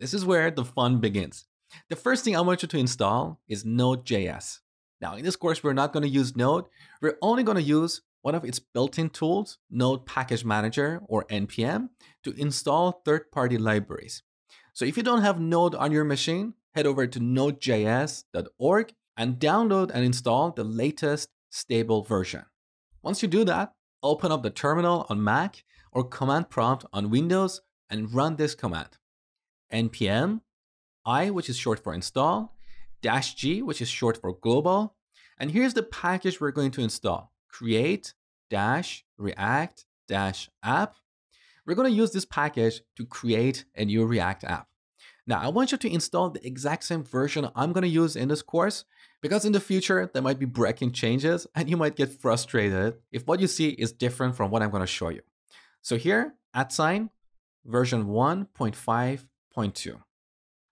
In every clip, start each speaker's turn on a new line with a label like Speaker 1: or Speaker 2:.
Speaker 1: This is where the fun begins. The first thing I want you to install is Node.js. Now, in this course, we're not going to use Node. We're only going to use one of its built-in tools, Node Package Manager or NPM, to install third-party libraries. So if you don't have Node on your machine, head over to nodejs.org and download and install the latest stable version. Once you do that, open up the terminal on Mac or command prompt on Windows and run this command. Npm i, which is short for install, dash g, which is short for global. And here's the package we're going to install. Create dash react dash app. We're going to use this package to create a new React app. Now, I want you to install the exact same version I'm going to use in this course because in the future, there might be breaking changes and you might get frustrated if what you see is different from what I'm going to show you. So here, at sign, version 1.5.2.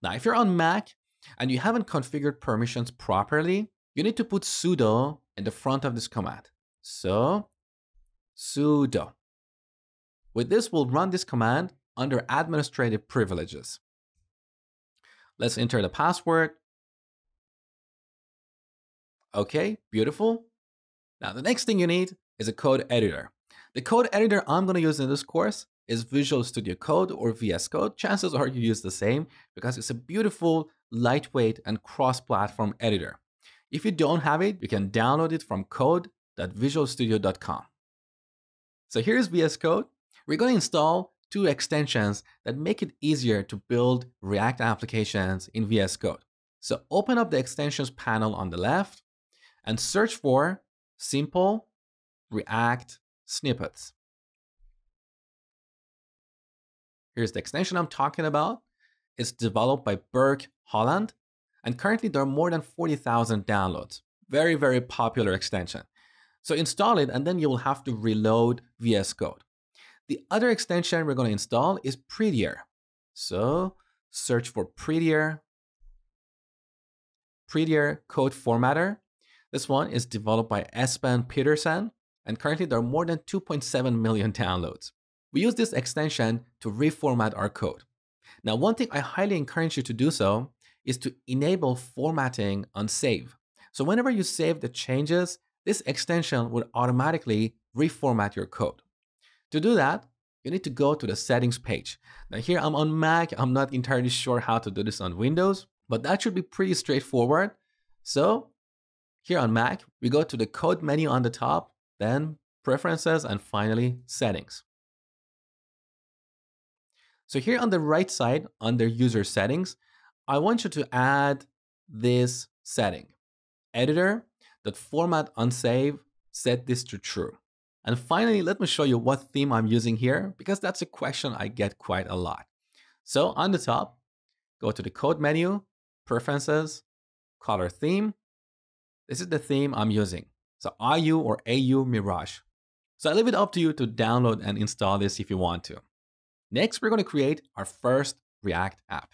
Speaker 1: Now, if you're on Mac and you haven't configured permissions properly, you need to put sudo in the front of this command. So, sudo. With this, we'll run this command under administrative privileges. Let's enter the password. Okay, beautiful. Now, the next thing you need is a code editor. The code editor I'm going to use in this course is Visual Studio Code or VS Code. Chances are you use the same because it's a beautiful, lightweight, and cross-platform editor. If you don't have it, you can download it from code.visualstudio.com. So here's VS Code. We're going to install two extensions that make it easier to build React applications in VS Code. So open up the extensions panel on the left and search for simple React snippets. Here's the extension I'm talking about. It's developed by Burke Holland, and currently there are more than 40,000 downloads. Very, very popular extension. So install it, and then you will have to reload VS Code. The other extension we're going to install is Prettier. So search for Prettier, Prettier Code Formatter. This one is developed by Esben Petersen, and currently there are more than 2.7 million downloads. We use this extension to reformat our code. Now, one thing I highly encourage you to do so is to enable formatting on save. So whenever you save the changes, this extension will automatically reformat your code. To do that, you need to go to the settings page. Now here I'm on Mac, I'm not entirely sure how to do this on Windows, but that should be pretty straightforward. So here on Mac, we go to the code menu on the top, then preferences, and finally settings. So here on the right side, under user settings, I want you to add this setting. Editor, that format set this to true. And finally, let me show you what theme I'm using here, because that's a question I get quite a lot. So on the top, go to the code menu, preferences, color theme. This is the theme I'm using. So Ayu or Ayu Mirage. So I leave it up to you to download and install this if you want to. Next, we're going to create our first React app.